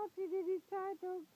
naughty did he die Zeitung